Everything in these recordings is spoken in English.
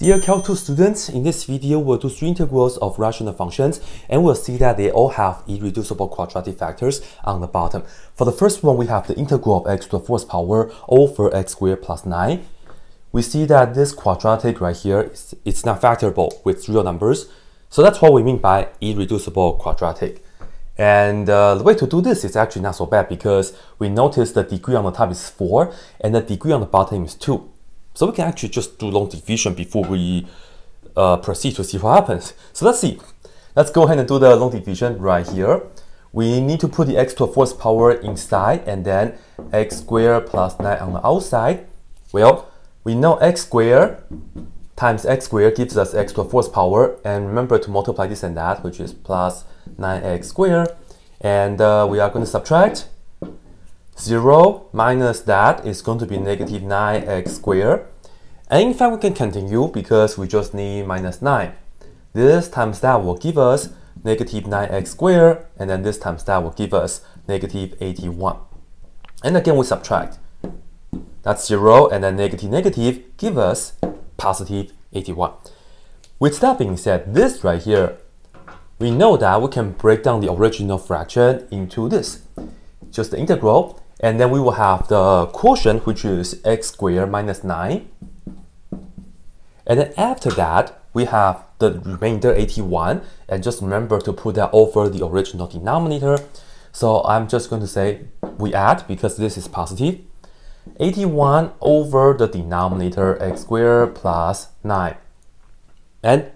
Dear Calc 2 students, in this video we'll do three integrals of rational functions and we'll see that they all have irreducible quadratic factors on the bottom. For the first one, we have the integral of x to the fourth power over x squared plus 9. We see that this quadratic right here, is, it's not factorable with real numbers. So that's what we mean by irreducible quadratic. And uh, the way to do this is actually not so bad because we notice the degree on the top is 4 and the degree on the bottom is 2. So we can actually just do long division before we uh, proceed to see what happens. So let's see. Let's go ahead and do the long division right here. We need to put the x to the fourth power inside and then x squared plus 9 on the outside. Well, we know x squared times x squared gives us x to the fourth power. And remember to multiply this and that, which is plus 9x squared. And uh, we are going to subtract 0 minus that is going to be negative 9x squared. And in fact, we can continue because we just need minus 9. This times that will give us negative 9x squared, and then this times that will give us negative 81. And again, we subtract. That's 0, and then negative negative give us positive 81. With that being said, this right here, we know that we can break down the original fraction into this. Just the integral and then we will have the quotient, which is x squared minus 9. And then after that, we have the remainder 81. And just remember to put that over the original denominator. So I'm just going to say we add, because this is positive, 81 over the denominator x squared plus 9. And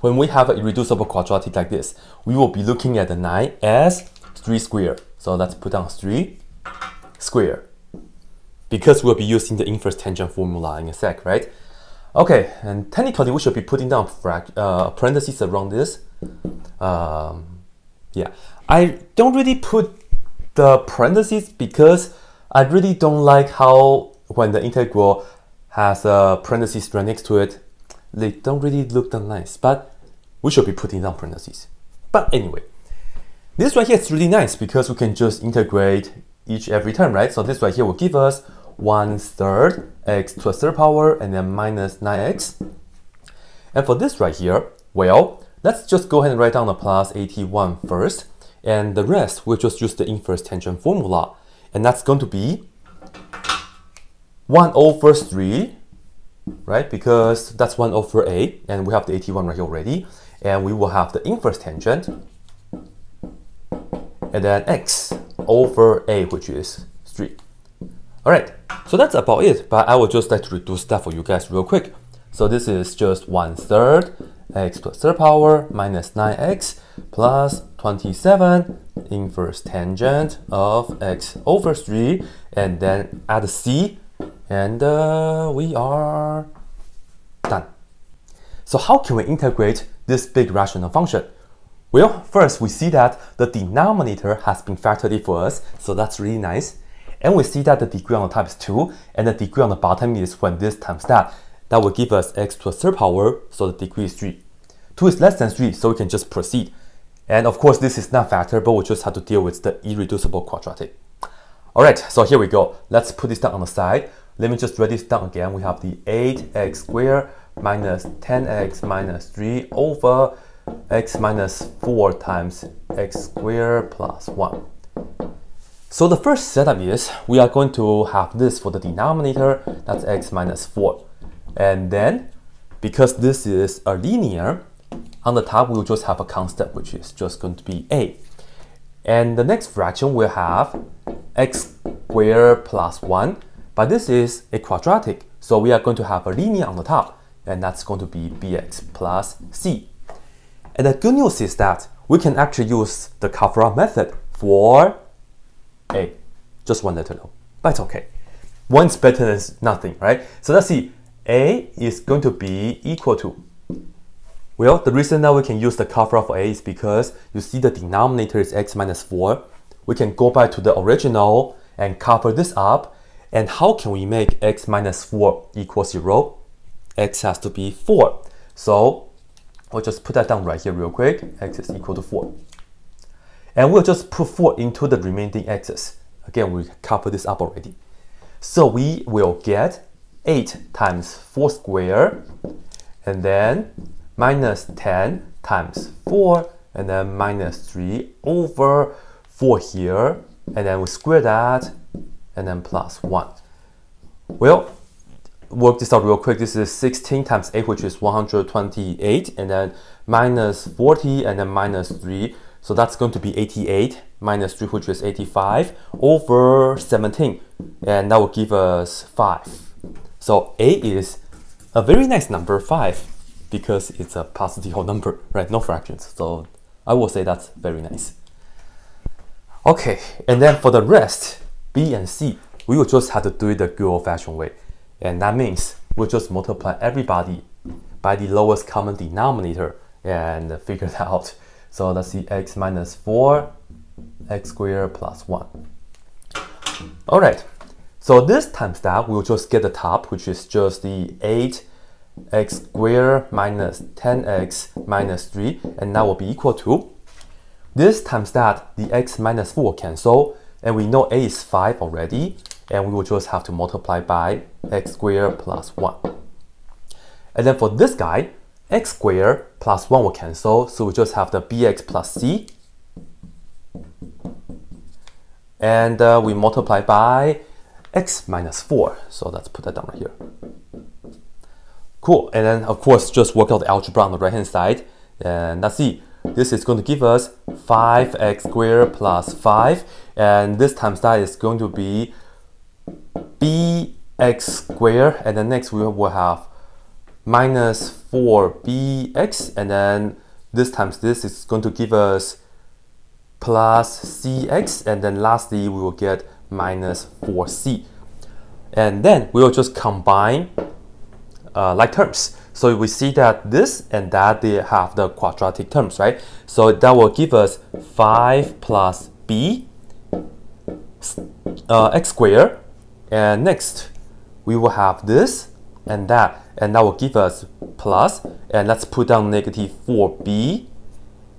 when we have an irreducible quadratic like this, we will be looking at the 9 as 3 squared. So let's put down 3 squared because we'll be using the inverse tangent formula in a sec, right? Okay, and technically we should be putting down uh, parentheses around this. Um, yeah, I don't really put the parentheses because I really don't like how when the integral has a parentheses right next to it, they don't really look that nice, but we should be putting down parentheses. But anyway, this right here is really nice because we can just integrate each every time, right? So this right here will give us 1 third x to a third power and then minus 9x. And for this right here, well, let's just go ahead and write down the plus 81 first. And the rest, we'll just use the inverse tangent formula. And that's going to be 1 over 3, right? Because that's 1 over a, and we have the 81 right here already. And we will have the inverse tangent. And then x over a, which is 3. Alright, so that's about it, but I would just like to reduce that for you guys real quick. So this is just 1 third x the third power minus 9x plus 27 inverse tangent of x over 3 and then add c and uh, we are done. So how can we integrate this big rational function? Well, first we see that the denominator has been factored for us, so that's really nice. And we see that the degree on the top is 2, and the degree on the bottom is when this times that. That will give us x to a third power, so the degree is 3. 2 is less than 3, so we can just proceed. And of course, this is not factor, but we just have to deal with the irreducible quadratic. Alright, so here we go. Let's put this down on the side. Let me just write this down again. We have the 8x squared minus 10x minus 3 over x minus 4 times x squared plus 1. So the first setup is we are going to have this for the denominator, that's x minus 4. And then, because this is a linear, on the top we'll just have a constant, which is just going to be a. And the next fraction will have x squared plus 1, but this is a quadratic, so we are going to have a linear on the top, and that's going to be bx plus c. And the good news is that we can actually use the cover-up method for A. Just one letter though, but it's okay. One's better than nothing, right? So let's see. A is going to be equal to well, the reason that we can use the cover for A is because you see the denominator is x minus 4. We can go back to the original and cover this up. And how can we make x minus 4 equal 0? x has to be 4. So We'll just put that down right here real quick. x is equal to 4. And we'll just put 4 into the remaining x's. Again, we covered this up already. So we will get 8 times 4 squared. and then minus 10 times 4, and then minus 3 over 4 here, and then we square that, and then plus 1. Well, work this out real quick. This is 16 times 8, which is 128, and then minus 40, and then minus 3. So that's going to be 88 minus 3, which is 85, over 17. And that will give us 5. So A is a very nice number, 5, because it's a positive whole number, right? No fractions. So I will say that's very nice. Okay, and then for the rest, B and C, we will just have to do it the good old-fashioned way. And that means we'll just multiply everybody by the lowest common denominator and figure that out. So let's see x minus 4, x squared plus 1. All right, so this times that, we'll just get the top, which is just the 8 x squared minus 10x minus 3, and that will be equal to this times that, the x minus 4 cancel, and we know a is 5 already, and we will just have to multiply by x squared plus 1. And then for this guy, x squared plus 1 will cancel, so we just have the bx plus c. And uh, we multiply by x minus 4. So let's put that down right here. Cool. And then, of course, just work out the algebra on the right-hand side. And let's see. This is going to give us 5x squared plus 5. And this times that is going to be bx squared. And then next we will have minus 4bx and then this times this is going to give us plus cx and then lastly we will get minus 4c and then we will just combine uh, like terms. So we see that this and that they have the quadratic terms right? So that will give us 5 plus b uh, x squared. And next we will have this and that and that will give us plus and let's put down negative 4b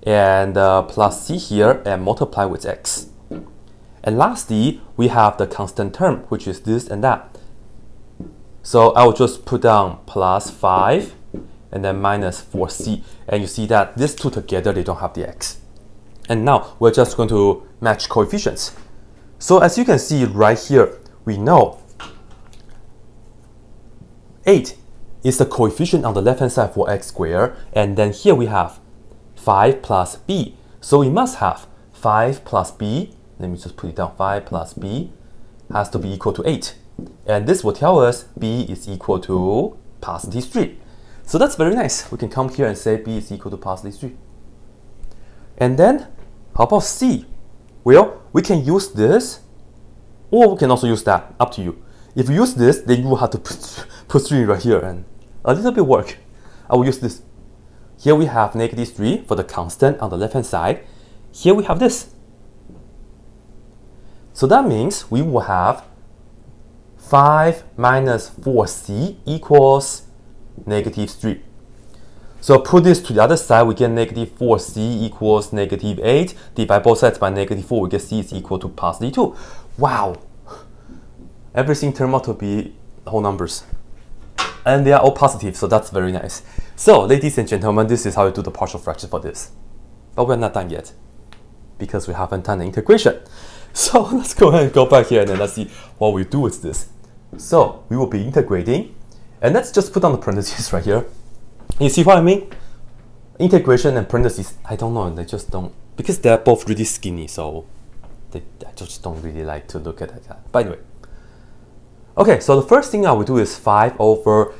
and uh, plus c here and multiply with x. And lastly we have the constant term which is this and that. So I will just put down plus 5 and then minus 4c and you see that these two together they don't have the x. And now we're just going to match coefficients. So as you can see right here we know 8 is the coefficient on the left hand side for x squared and then here we have 5 plus b. So we must have 5 plus b let me just put it down 5 plus b has to be equal to 8 and this will tell us b is equal to positive 3 so that's very nice. We can come here and say b is equal to positive 3 and then how about c? Well we can use this or we can also use that. Up to you if you use this then you will have to put put 3 right here and a little bit work. I will use this. Here we have negative 3 for the constant on the left hand side. Here we have this. So that means we will have 5 minus 4c equals negative 3. So put this to the other side, we get negative 4c equals negative 8. Divide both sides by negative 4, we get c is equal to positive 2. Wow! Everything turned out to be whole numbers and they are all positive, so that's very nice. So, ladies and gentlemen, this is how you do the partial fraction for this. But we're not done yet, because we haven't done the integration. So let's go ahead and go back here and then let's see what we do with this. So we will be integrating, and let's just put on the parentheses right here. You see what I mean? Integration and parentheses, I don't know, they just don't, because they're both really skinny, so they, I just don't really like to look at that. But anyway, Okay, so the first thing I will do is 5 over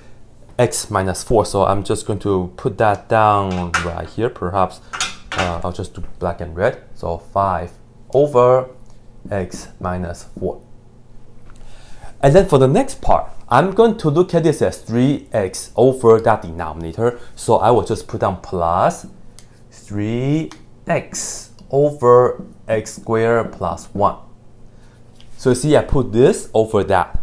x minus 4. So I'm just going to put that down right here. Perhaps uh, I'll just do black and red. So 5 over x minus 4. And then for the next part, I'm going to look at this as 3x over that denominator. So I will just put down plus 3x over x squared plus 1. So you see I put this over that.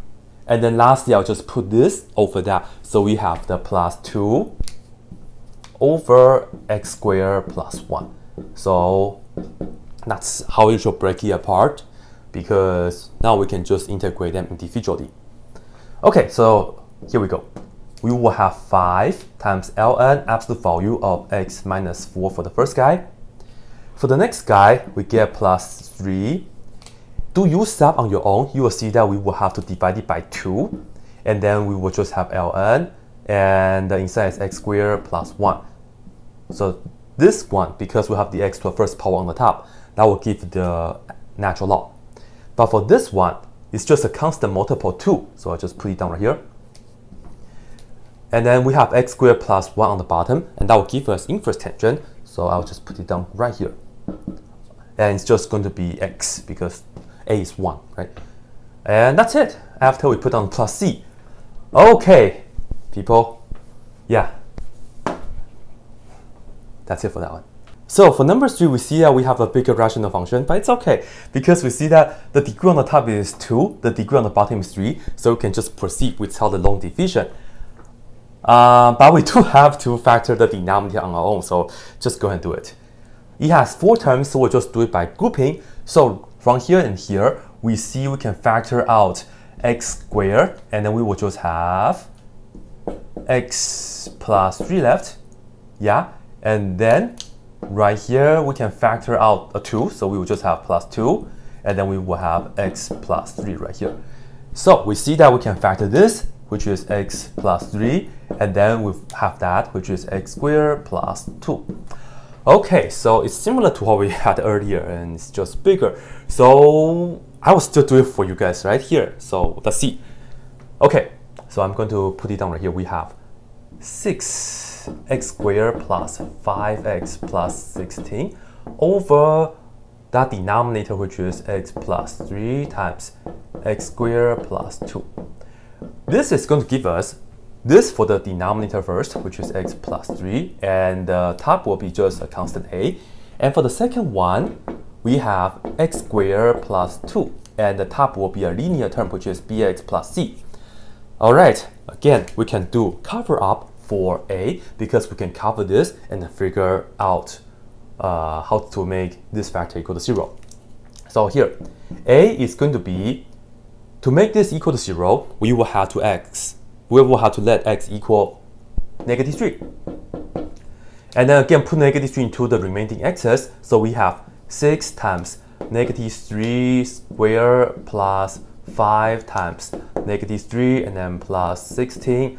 And then lastly, I'll just put this over that. So we have the plus 2 over x squared plus 1. So that's how you should break it apart because now we can just integrate them individually. Okay, so here we go. we will have 5 times ln absolute value of x minus 4 for the first guy. For the next guy, we get plus 3. Do U sub on your own, you will see that we will have to divide it by 2. And then we will just have ln, and the inside is x squared plus 1. So this one, because we have the x to the first power on the top, that will give the natural log. But for this one, it's just a constant multiple 2. So I'll just put it down right here. And then we have x squared plus 1 on the bottom, and that will give us inverse tangent. So I'll just put it down right here. And it's just going to be x because a is 1, right? And that's it. After we put on plus c. Okay, people. Yeah. That's it for that one. So for number three, we see that we have a bigger rational function, but it's okay because we see that the degree on the top is 2, the degree on the bottom is 3, so we can just proceed without the long division. Uh, but we do have to factor the denominator on our own, so just go and do it. It has four terms, so we'll just do it by grouping. So from here and here, we see we can factor out x squared, and then we will just have x plus 3 left. Yeah, and then right here, we can factor out a 2, so we will just have plus 2, and then we will have x plus 3 right here. So we see that we can factor this, which is x plus 3, and then we have that, which is x squared plus 2. Okay, so it's similar to what we had earlier, and it's just bigger. So I will still do it for you guys right here. So let's see. Okay, so I'm going to put it down right here. We have 6x squared plus 5x plus 16 over that denominator, which is x plus 3 times x squared plus 2. This is going to give us this for the denominator first, which is x plus 3, and the top will be just a constant a. And for the second one, we have x squared plus 2, and the top will be a linear term, which is bx plus c. Alright, again, we can do cover up for a, because we can cover this and figure out uh, how to make this factor equal to 0. So here, a is going to be, to make this equal to 0, we will have to x we will have to let x equal negative 3. And then again, put negative 3 into the remaining x's. So we have 6 times negative 3 squared plus 5 times negative 3 and then plus 16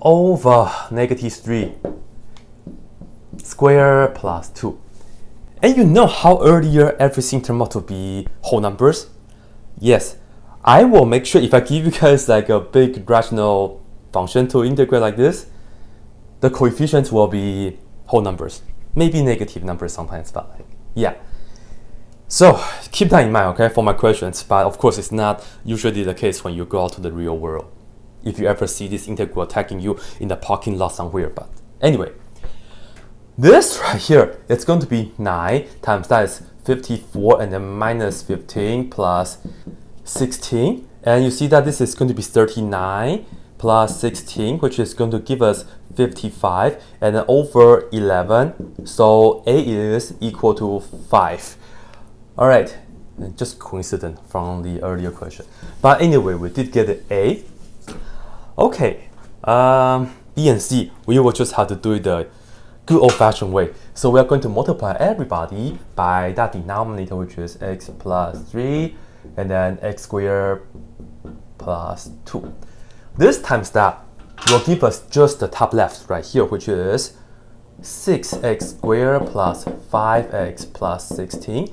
over negative 3 square plus 2. And you know how earlier everything turned out to be whole numbers? Yes, I will make sure if I give you guys like a big rational function to integrate like this, the coefficients will be whole numbers, maybe negative numbers sometimes, but yeah. So keep that in mind, okay, for my questions. But of course, it's not usually the case when you go out to the real world. If you ever see this integral attacking you in the parking lot somewhere, but anyway, this right here, it's going to be 9 times that is 54 and then minus 15 plus 16. And you see that this is going to be 39 plus 16, which is going to give us 55, and then over 11, so A is equal to 5. All right, just coincident from the earlier question. But anyway, we did get A. Okay, um, B and C, we will just have to do it the good old-fashioned way. So we are going to multiply everybody by that denominator, which is x plus 3, and then x squared plus 2. This times that will give us just the top left right here, which is 6x squared plus 5x plus 16.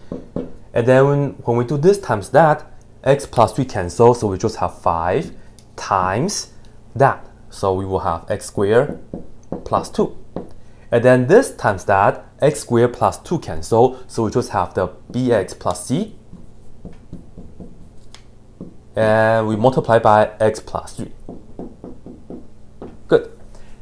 And then when, when we do this times that, x plus 3 cancel, so we just have 5 times that. So we will have x squared plus 2. And then this times that, x squared plus 2 cancel, so we just have the bx plus c. And we multiply by x plus 3.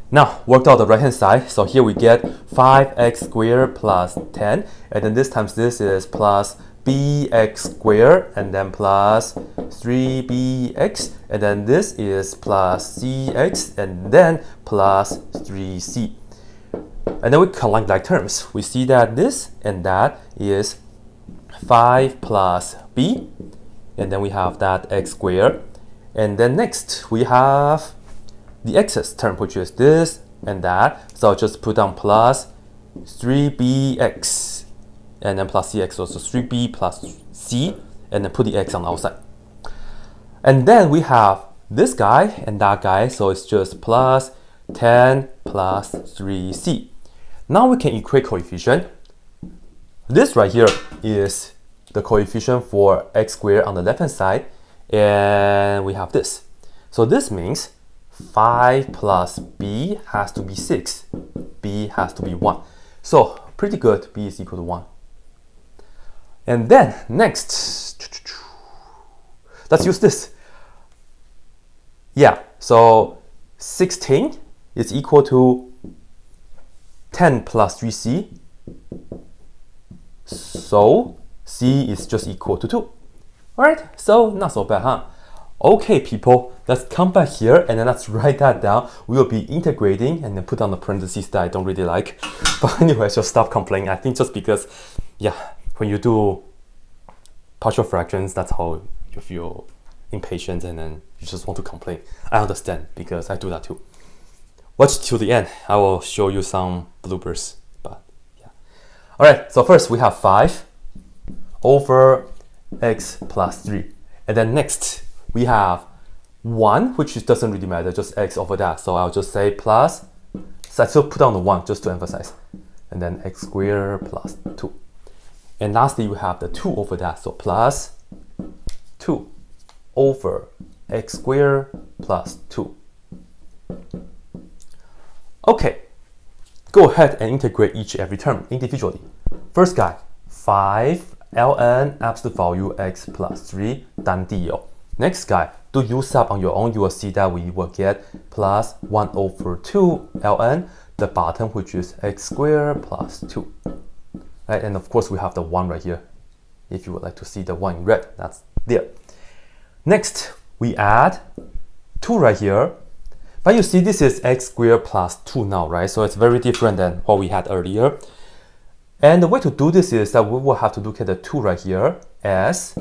Now, worked out the right hand side, so here we get 5x squared plus 10, and then this times this is plus bx squared, and then plus 3bx, and then this is plus cx, and then plus 3c. And then we collect like terms. We see that this and that is 5 plus b, and then we have that x squared. And then next we have the excess term, which is this and that. So I'll just put down plus 3bx and then plus cx, also 3b plus c, and then put the x on the outside. And then we have this guy and that guy, so it's just plus 10 plus 3c. Now we can equate coefficient. This right here is the coefficient for x squared on the left hand side, and we have this. So this means 5 plus b has to be 6. b has to be 1. So pretty good, b is equal to 1. And then next, let's use this. Yeah, so 16 is equal to 10 plus 3c. So c is just equal to 2. Alright, so not so bad, huh? Okay, people, let's come back here and then let's write that down. We will be integrating and then put on the parentheses that I don't really like. But anyway, just stop complaining. I think just because, yeah, when you do partial fractions, that's how you feel impatient and then you just want to complain. I understand because I do that too. Watch till the end. I will show you some bloopers. But yeah. Alright, so first we have 5 over x plus 3. And then next we have 1, which doesn't really matter, just x over that. So I'll just say plus, so I still put down the 1 just to emphasize. And then x squared plus 2. And lastly, we have the 2 over that, so plus 2 over x squared plus 2. Okay, go ahead and integrate each every term individually. First guy, 5 ln absolute value x plus 3 done deal. Next guy, do U sub on your own, you will see that we will get plus 1 over 2 ln, the bottom which is x squared plus 2. Right, and of course we have the 1 right here. If you would like to see the 1 in red, that's there. Next, we add 2 right here. But you see this is x squared plus 2 now, right? So it's very different than what we had earlier. And the way to do this is that we will have to look at the 2 right here as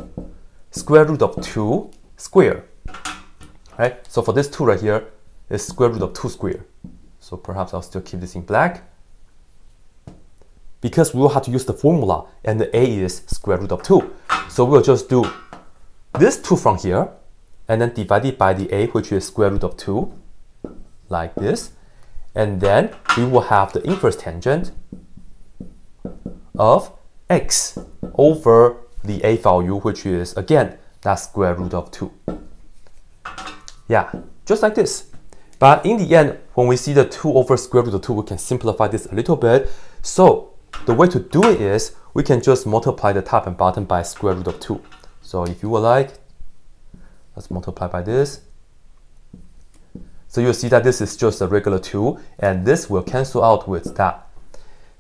square root of 2 square. Right? So for this 2 right here is square root of 2 square. So perhaps I'll still keep this in black. Because we will have to use the formula and the a is square root of 2. So we'll just do this 2 from here and then divide it by the a which is square root of 2 like this. And then we will have the inverse tangent of x over the a value, which is, again, that square root of 2. Yeah, just like this. But in the end, when we see the 2 over square root of 2, we can simplify this a little bit. So the way to do it is, we can just multiply the top and bottom by square root of 2. So if you would like, let's multiply by this. So you'll see that this is just a regular 2, and this will cancel out with that.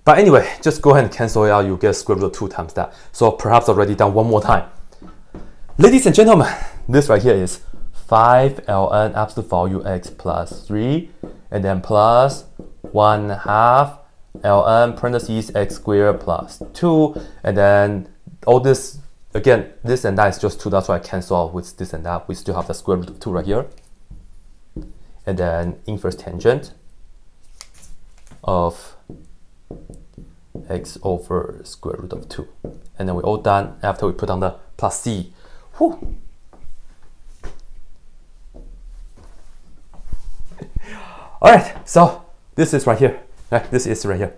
But anyway, just go ahead and cancel it out. You get square root of 2 times that. So perhaps already done one more time. Ladies and gentlemen, this right here is 5 ln absolute value x plus 3 and then plus 1 half ln parentheses x squared plus 2 and then all this again this and that is just 2 that's why I cancel out with this and that we still have the square root of 2 right here and then inverse tangent of x over square root of 2. And then we're all done after we put on the plus c. Whew. Alright, so this is right here. Right, this is right here.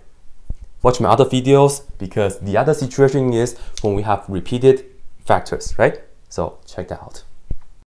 Watch my other videos because the other situation is when we have repeated factors, right? So check that out.